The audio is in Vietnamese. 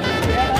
भैया